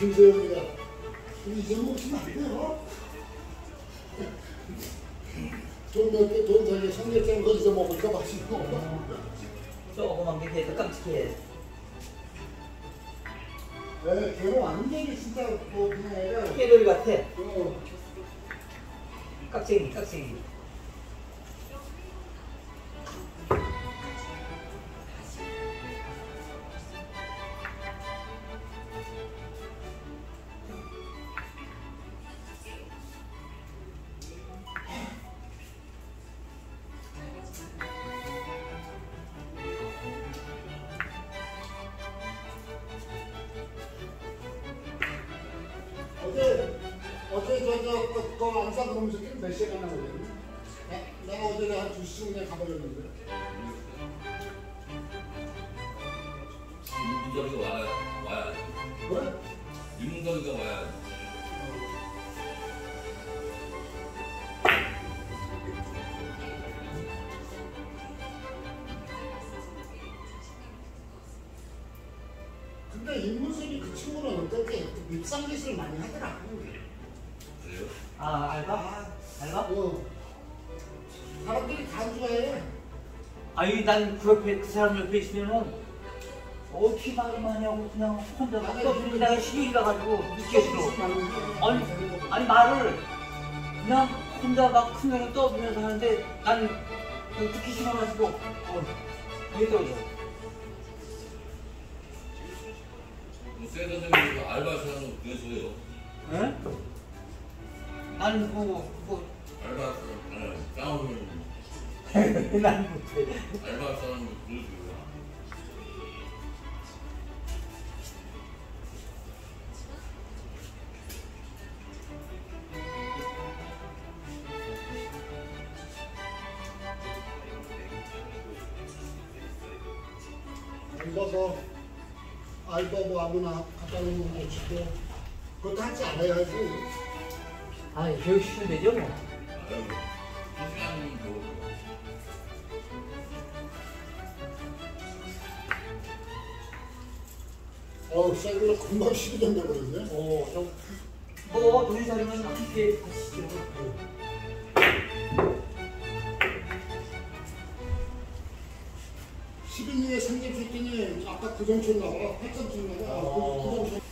김세영이가 이제 먹으면 안 돼요. 돈몇개돈 저기 삼겹살 거기서 먹을까 없나? 조그만 게 걔도 깜찍해. 네, 걔는 완전히 진짜 뭐 그냥 애가 깨돌이 같아. 어, 깍쟁이, 깍쟁이. 어제 저저 그, 그 안산 검색이 몇 시에 가나 그랬니? 나- 내가 어제 한 2시쯤 그냥 가버렸는데 윤석이가 와야 와야 그래? 윤석이가 와야 근데 임문석이 그 친구는 어떻게 입상기술 많이 하더라? 아, 알바? 알바? 어. 사람들이 다 좋아해 아니, 난그 옆에, 그 사람 옆에 있으면은 어떻게 말을 많이 하고 그냥 혼자 떠들고 내가 시기가 가지고 늦게 싫어. 아니, 아니 말을 그냥 혼자 막큰 소리 떠들면서 하는데 그냥 듣기 싫어가지고 어, 왜 떨어져? 세 선생님이 알바 사는 그래서요. 응? 나는 그거 그거 알바 아, 싸우는 난 못해. 알바 사는 거 그래서요. 알바서 알바 뭐 아무나 갖다 놓는 거 좋고 그것도 하지 않아야지 아, 교육 시키면 되죠 뭐. 어우 쌀로 금방 12년 돼버렸네 어, 좀, 뭐, 돈이 살면 함께 하시죠. 12년에 생김했더니 아까 그 정도 나와 8점쯤 나와 어. 그 정도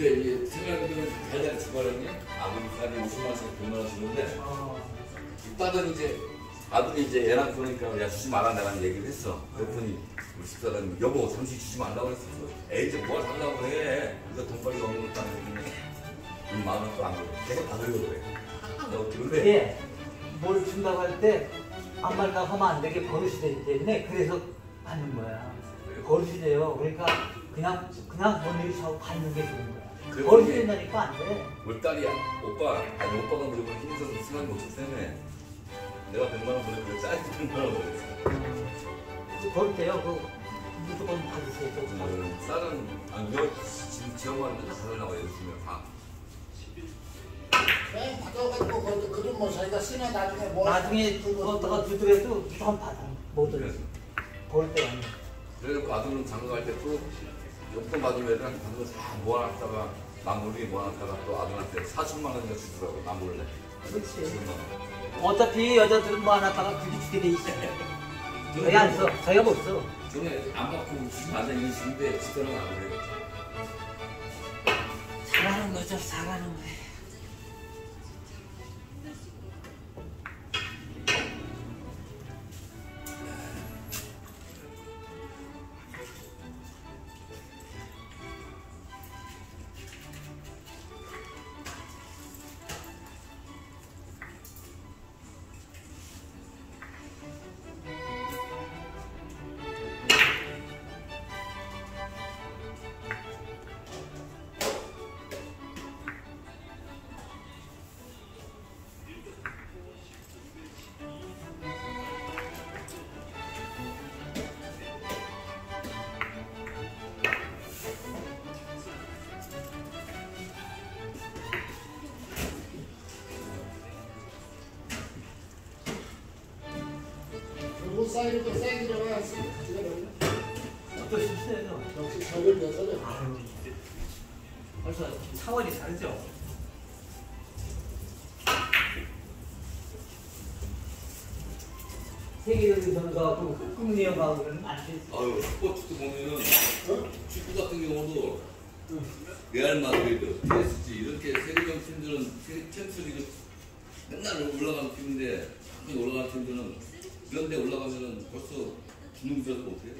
근데 이제 생각해보면 달달 주말에 아버지까지 50만 원씩 100만 원 주는데 어, 이 딸은 이제 아들이 이제 애 낳고 그러니까 야 주지 마라 내가 얘기를 했어. 그랬더니 우리 집사람이 여보 잠시 주지 말라고 그랬어. 애 이제 뭘 하려고 그래. 이거 돈벌이 없는 것도 아니고 이 마음 갖고 안 그래. 계속 받으려고 그래. 너 근데 이게 뭘 준다고 할 때 아무 말나 하면 안 되게 버릇이 되기 때문에 그래서 받는 거야. 버릇이 돼요. 그러니까 그냥 그냥 보내기 하고 받는 게 좋은 거야. 버릇이 그게- 된다니까 안 돼. 딸이 오빠 아니 오빠가 그리고 힘들어서 생각이 못했 때문에 내가 100만 원 보내고 딸이 100만 원 보냈어. 그 버릇 돼요. 그 무조건 받으세요. 또. 음, 쌀은 아니 여 지금 지역만은 다 달라고 해주시면 다. 그냥 받아가지고 그 그런 뭐 자기가 쓰나 나중에 뭐 나중에 그거다가 주더라도 무조건 받아. 뭐든 그래서 버릇 때 아니야. 그래서 아들은 장가 갈때또 용돈 받으면 애들한테 받은 거다 모아놨다가 남 모르게 모아놨다가 또 아들한테 4천만 원인가 주더라고 남 몰래. 그렇지. 4천만 원. 어차피 여자들은 뭐 하나다가 그게 주게 돼 있어. 저희 안 써. 저희가 못 써. 저는 안 받고 지금 앉아 있는 식인데 집사람은 안 그래요. 잘하는 거죠. 잘하는 거예요. 사이드도 사이드로 왔으면 가져가버려. 또 실수해요. 역시 저를 여자를 아유, 벌써 차원이 다르죠. 세계적인 가고 흑금리어 가고는 안 되지. 아유 스포츠도 보면은 어? 축구 같은 경우도 레알 마드리드, PSG 이렇게 세계적 팀들은 챔스리그 맨날 올라가는 팀인데 올라가는 팀들은 이런 데 올라가면은 벌써 주눅들어서 못해